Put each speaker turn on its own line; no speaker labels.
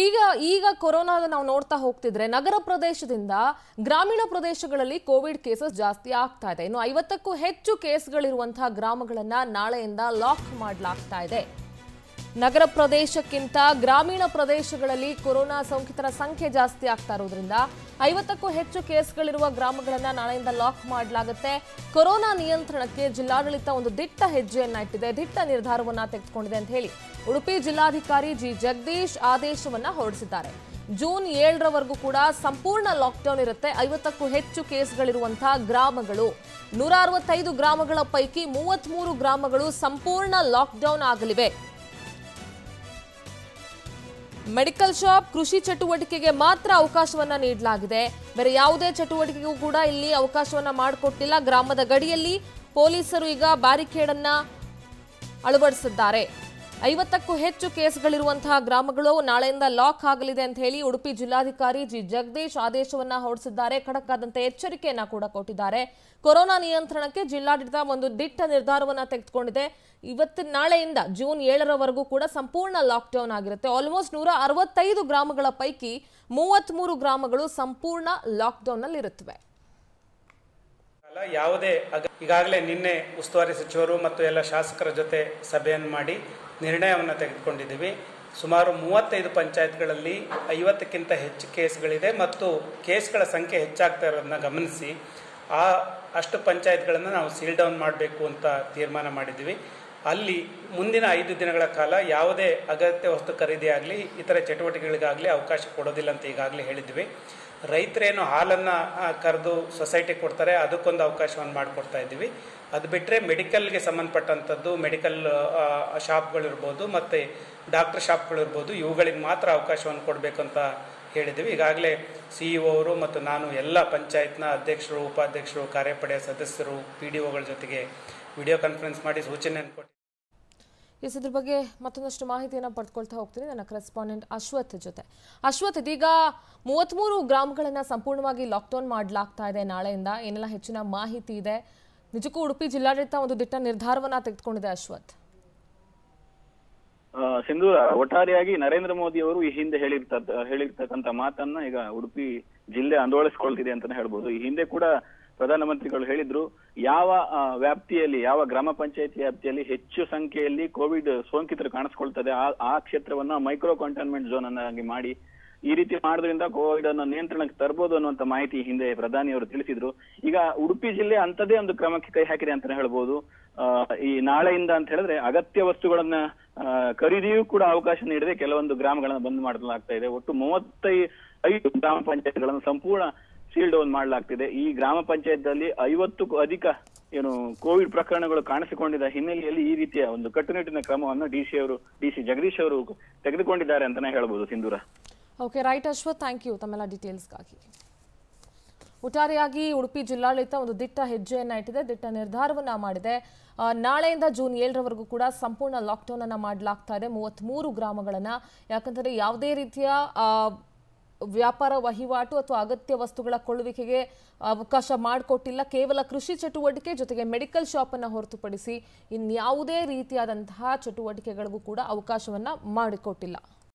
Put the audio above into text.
ಈಗ ಈಗ ಕೊರೋನಾ ನಾವು ನೋಡ್ತಾ ಹೋಗ್ತಿದ್ರೆ ನಗರ ಪ್ರದೇಶದಿಂದ ಗ್ರಾಮೀಣ ಪ್ರದೇಶಗಳಲ್ಲಿ ಕೋವಿಡ್ ಕೇಸಸ್ ಜಾಸ್ತಿ ಆಗ್ತಾ ಇದೆ. ಇನ್ನು ಐವತ್ತಕ್ಕೂ ಹೆಚ್ಚು ಕೇಸ್ಗಳಿರುವಂತಹ ಗ್ರಾಮಗಳನ್ನ ನಾಳೆಯಿಂದ ಲಾಕ್ ಮಾಡಲಾಗ್ತಾ ಇದೆ. ನಗರ ಪ್ರದೇಶಕ್ಕಿಂತ ಗ್ರಾಮೀಣ ಪ್ರದೇಶಗಳಲ್ಲಿ ಕೊರೋನಾ ಸೋಂಕಿತರ ಸಂಖ್ಯೆ ಜಾಸ್ತಿ ಆಗ್ತಾ ಇರೋದ್ರಿಂದ ಐವತ್ತಕ್ಕೂ ಹೆಚ್ಚು ಕೇಸ್ಗಳಿರುವ ಗ್ರಾಮಗಳನ್ನು ನಾಳೆಯಿಂದ ಲಾಕ್ ಮಾಡಲಾಗುತ್ತೆ. ಕೊರೋನಾ ನಿಯಂತ್ರಣಕ್ಕೆ ಜಿಲ್ಲಾಡಳಿತ ಒಂದು ದಿಟ್ಟ ಹೆಜ್ಜೆಯನ್ನ ಇಟ್ಟಿದೆ. ದಿಟ್ಟ ನಿರ್ಧಾರವನ್ನ ತೆಗೆದುಕೊಂಡಿದೆ ಅಂತ ಹೇಳಿ ಉಡುಪಿ ಜಿಲ್ಲಾಧಿಕಾರಿ ಜಿ. ಜಗದೀಶ್ ಆದೇಶವನ್ನ ಹೊರಡಿಸಿದ್ದಾರೆ. ಜೂನ್ ಏಳರವರೆಗೂ ಕೂಡ ಸಂಪೂರ್ಣ ಲಾಕ್ಡೌನ್ ಇರುತ್ತೆ. ಐವತ್ತಕ್ಕೂ ಹೆಚ್ಚು ಕೇಸ್ಗಳಿರುವಂತಹ ಗ್ರಾಮಗಳು. ನೂರ ಅರವತ್ತೈದು ಗ್ರಾಮಗಳ ಪೈಕಿ ಮೂವತ್ಮೂರು ಗ್ರಾಮಗಳು ಸಂಪೂರ್ಣ ಲಾಕ್ಡೌನ್ ಆಗಲಿವೆ. ಮೆಡಿಕಲ್ ಶಾಪ್, ಕೃಷಿ ಚಟುವಟಿಕೆಗೆ ಮಾತ್ರ ಅವಕಾಶವನ್ನ ನೀಡಲಾಗಿದೆ. ಬೇರೆ ಯಾವುದೇ ಚಟುವಟಿಕೆಗೂ ಕೂಡ ಇಲ್ಲಿ ಅವಕಾಶವನ್ನ ಮಾಡಿಕೊಟ್ಟಿಲ್ಲ. ಗ್ರಾಮದ ಗಡಿಯಲ್ಲಿ ಪೊಲೀಸರು ಈಗ ಬ್ಯಾರಿಕೇಡ್ ಅನ್ನ ಅಳವಡಿಸಿದ್ದಾರೆ. ಐವತ್ತಕ್ಕೂ ಹೆಚ್ಚು ಕೇಸ್ಗಳಿರುವಂತಹ ಗ್ರಾಮಗಳು ನಾಳೆಯಿಂದ ಲಾಕ್ ಆಗಲಿದೆ ಅಂತ ಹೇಳಿ ಉಡುಪಿ ಜಿಲ್ಲಾಧಿಕಾರಿ ಜಿ. ಜಗದೀಶ್ ಆದೇಶವನ್ನ ಹೊರಡಿಸಿದ್ದಾರೆ. ಖಡಕ್ ಆದಂತ ಎಚ್ಚರಿಕೆಯನ್ನ ಕೂಡ ಕೊಟ್ಟಿದ್ದಾರೆ. ಕೊರೋನಾ ನಿಯಂತ್ರಣಕ್ಕೆ ಜಿಲ್ಲಾಡಳಿತ ಒಂದು ದಿಟ್ಟ ನಿರ್ಧಾರವನ್ನ ತೆಗೆದುಕೊಂಡಿದೆ. ಇವತ್ತು ನಾಳೆಯಿಂದ ಜೂನ್ ಏಳರವರೆಗೂ ಕೂಡ ಸಂಪೂರ್ಣ ಲಾಕ್ಡೌನ್ ಆಗಿರುತ್ತೆ. ಆಲ್ಮೋಸ್ಟ್ ನೂರ ಅರವತ್ತೈದು ಗ್ರಾಮಗಳ ಪೈಕಿ ಮೂವತ್ತ್ ಗ್ರಾಮಗಳು ಸಂಪೂರ್ಣ ಲಾಕ್ಡೌನ್
ಕಾಲ ಯಾವುದೇ ಅಗ ಈಗಾಗಲೇ ನಿನ್ನೆ ಉಸ್ತುವಾರಿ ಸಚಿವರು ಮತ್ತು ಎಲ್ಲ ಶಾಸಕರ ಜೊತೆ ಸಭೆಯನ್ನು ಮಾಡಿ ನಿರ್ಣಯವನ್ನು ತೆಗೆದುಕೊಂಡಿದ್ದೀವಿ. ಸುಮಾರು ಮೂವತ್ತೈದು ಪಂಚಾಯತ್ಗಳಲ್ಲಿ ಐವತ್ತಕ್ಕಿಂತ ಹೆಚ್ಚು ಕೇಸ್ಗಳಿದೆ ಮತ್ತು ಕೇಸ್ಗಳ ಸಂಖ್ಯೆ ಹೆಚ್ಚಾಗ್ತಾ ಇರೋದನ್ನ ಗಮನಿಸಿ, ಆ ಅಷ್ಟು ಪಂಚಾಯತ್ಗಳನ್ನು ನಾವು ಸೀಲ್ ಡೌನ್ ಮಾಡಬೇಕು ಅಂತ ತೀರ್ಮಾನ ಮಾಡಿದ್ದೀವಿ. ಅಲ್ಲಿ ಮುಂದಿನ ಐದು ದಿನಗಳ ಕಾಲ ಯಾವುದೇ ಅಗತ್ಯ ವಸ್ತು ಖರೀದಿಯಾಗಲಿ ಇತರ ಚಟುವಟಿಕೆಗಳಿಗಾಗಲಿ ಅವಕಾಶ ಕೊಡೋದಿಲ್ಲ ಅಂತ ಈಗಾಗಲೇ ಹೇಳಿದ್ವಿ. ರೈತರೇನು ಹಾಲನ್ನು ಕರೆದು ಸೊಸೈಟಿ ಕೊಡ್ತಾರೆ, ಅದಕ್ಕೊಂದು ಅವಕಾಶವನ್ನು ಮಾಡಿಕೊಡ್ತಾ ಇದ್ದೀವಿ. ಅದು ಬಿಟ್ಟರೆ ಮೆಡಿಕಲ್ಗೆ ಸಂಬಂಧಪಟ್ಟಂಥದ್ದು, ಮೆಡಿಕಲ್ ಶಾಪ್ಗಳಿರ್ಬೋದು, ಮತ್ತು ಡಾಕ್ಟರ್ ಶಾಪ್ಗಳಿರ್ಬೋದು, ಇವುಗಳಿಗೆ ಮಾತ್ರ ಅವಕಾಶವನ್ನು ಕೊಡಬೇಕಂತ ಹೇಳಿದ್ದೀವಿ ಈಗಾಗಲೇ ಸಿ ಇ ಅವರು ಮತ್ತು ನಾನು ಎಲ್ಲ ಪಂಚಾಯತ್ನ ಅಧ್ಯಕ್ಷರು, ಉಪಾಧ್ಯಕ್ಷರು, ಕಾರ್ಯಪಡೆಯ ಸದಸ್ಯರು ಪಿ ಡಿ ಒಗಳ ಜೊತೆಗೆ ವಿಡಿಯೋ ಕಾನ್ಫರೆನ್ಸ್ ಮಾಡಿ ಸೂಚನೆಯನ್ನು ಕೊಟ್ಟು
ಎಸ್ ಇದ್ರ ಬಗ್ಗೆ ಮತ್ತೊಂದಷ್ಟು ಮಾಹಿತಿಯನ್ನು ಪಡ್ಕೊಳ್ತಾ ಹೋಗ್ತೀನಿ ನನ್ನ ಕರೆಸ್ಪಾಂಡೆಂಟ್ ಅಶ್ವಥ್ ಜೊತೆ. ಅಶ್ವಥ್, ಇದೀಗ ಮೂವತ್ಮೂರು ಗ್ರಾಮಗಳನ್ನು ಸಂಪೂರ್ಣವಾಗಿ ಲಾಕ್ಡೌನ್ ಮಾಡಲಾಗ್ತಾ ಇದೆ ನಾಳೆಯಿಂದ. ಏನೆಲ್ಲ ಹೆಚ್ಚಿನ ಮಾಹಿತಿ ಇದೆ? ನಿಜಕ್ಕೂ ಉಡುಪಿ ಜಿಲ್ಲಾಡಳಿತ ಒಂದು ದಿಟ್ಟ ನಿರ್ಧಾರವನ್ನ ತೆಗೆದುಕೊಂಡಿದೆ ಅಶ್ವಥ್.
ಸಿಂಧು, ಒಟ್ಟಾರೆಯಾಗಿ ನರೇಂದ್ರ ಮೋದಿ ಅವರು ಈ ಹಿಂದೆ ಹೇಳಿರ್ತ ಹೇಳಿರ್ತಕ್ಕಂತ ಮಾತನ್ನ ಈಗ ಉಡುಪಿ ಜಿಲ್ಲೆ ಅಂದೋಳಿಸ್ಕೊಳ್ತಿದೆ ಅಂತಾನೆ ಹೇಳ್ಬೋದು. ಈ ಹಿಂದೆ ಕೂಡ ಪ್ರಧಾನಮಂತ್ರಿಗಳು ಹೇಳಿದ್ರು, ಯಾವ ವ್ಯಾಪ್ತಿಯಲ್ಲಿ, ಯಾವ ಗ್ರಾಮ ಪಂಚಾಯತಿ ವ್ಯಾಪ್ತಿಯಲ್ಲಿ ಹೆಚ್ಚು ಸಂಖ್ಯೆಯಲ್ಲಿ ಕೋವಿಡ್ ಸೋಂಕಿತರು ಕಾಣಿಸ್ಕೊಳ್ತದೆ, ಆ ಆ ಕ್ಷೇತ್ರವನ್ನ ಮೈಕ್ರೋ ಕಂಟೈನ್ಮೆಂಟ್ ಝೋನ್ ಅನ್ನಾಗಿ ಮಾಡಿ ಈ ರೀತಿ ಮಾಡೋದ್ರಿಂದ ಕೋವಿಡ್ ಅನ್ನ ನಿಯಂತ್ರಣಕ್ಕೆ ತರಬಹುದು ಅನ್ನುವಂತ ಮಾಹಿತಿ ಹಿಂದೆ ಪ್ರಧಾನಿ ಅವರು ತಿಳಿಸಿದ್ರು. ಈಗ ಉಡುಪಿ ಜಿಲ್ಲೆ ಅಂತದೇ ಒಂದು ಕ್ರಮಕ್ಕೆ ಕೈ ಹಾಕಿದೆ ಅಂತಾನೆ ಹೇಳ್ಬೋದು. ಈ ನಾಳೆಯಿಂದ ಅಂತ ಹೇಳಿದ್ರೆ ಅಗತ್ಯ ವಸ್ತುಗಳನ್ನ ಖರೀದಿಯೂ ಕೂಡ ಅವಕಾಶ ನೀಡದೆ. ಕೆಲವೊಂದು ಗ್ರಾಮಗಳನ್ನು ಬಂದ್ ಮಾಡಲಾಗ್ತಾ ಇದೆ. ಒಟ್ಟು ಮೂವತ್ತೈ ಐದು ಗ್ರಾಮ ಪಂಚಾಯತ್ಗಳನ್ನು ಸಂಪೂರ್ಣ ಸೀಲ್ ಡೌನ್ ಮಾಡಲಾಗ್ತಿದೆ. ಈ ಗ್ರಾಮ ಪಂಚಾಯತ್ನಲ್ಲಿ ಐವತ್ತಕ್ಕೂ ಅಧಿಕ ಏನು ಕೋವಿಡ್ ಪ್ರಕರಣಗಳು ಕಾಣಿಸಿಕೊಂಡಿದ್ದ ಹಿನ್ನೆಲೆಯಲ್ಲಿ ಈ ರೀತಿಯ ಒಂದು ಕಟ್ಟುನಿಟ್ಟಿನ ಕ್ರಮವನ್ನು ಡಿಸಿ ಅವರು ಡಿಸಿ ಜಗದೀಶ್ ಅವರು ತೆಗೆದುಕೊಂಡಿದ್ದಾರೆ ಅಂತಾನೆ ಹೇಳಬಹುದು ಸಿಂಧೂರ.
Okay right Ashwath thank you ತಮ್ಮೆಲ್ಲ ಡೀಟೇಲ್ಸ್ಗಾಗಿ ಒಟ್ಟಾರೆಯಾಗಿ ಉಡುಪಿ ಜಿಲ್ಲಾಡಳಿತ ಒಂದು ದಿಟ್ಟ ಹೆಜ್ಜೆಯನ್ನ ಇಟ್ಟಿದೆ, ದಿಟ್ಟ ನಿರ್ಧಾರವನ್ನ ಮಾಡಿದೆ. ನಾಳೆಯಿಂದ ಜೂನ್ ಏಳರವರೆಗೂ ಕೂಡ ಸಂಪೂರ್ಣ ಲಾಕ್ಡೌನ್ ಅನ್ನ ಮಾಡಲಾಗ್ತಾ ಇದೆ ಮೂವತ್ತ್ಮೂರು ಗ್ರಾಮಗಳನ್ನ. ಯಾಕಂದ್ರೆ ಯಾವುದೇ ರೀತಿಯ ವ್ಯಾಪಾರ ವಹಿವಾಟು ಅಥವಾ ಅಗತ್ಯ ವಸ್ತುಗಳ ಕೊಳ್ಳುವಿಕೆಗೆ ಅವಕಾಶ ಮಾಡಿಕೊಟ್ಟಿಲ್ಲ. ಕೇವಲ ಕೃಷಿ ಚಟುವಟಿಕೆ ಜೊತೆಗೆ ಮೆಡಿಕಲ್ ಶಾಪ್ ಅನ್ನು ಹೊರತುಪಡಿಸಿ ಇನ್ಯಾವುದೇ ರೀತಿಯಾದಂತಹ ಚಟುವಟಿಕೆಗಳಿಗೂ ಕೂಡ ಅವಕಾಶವನ್ನ ಮಾಡಿಕೊಟ್ಟಿಲ್ಲ.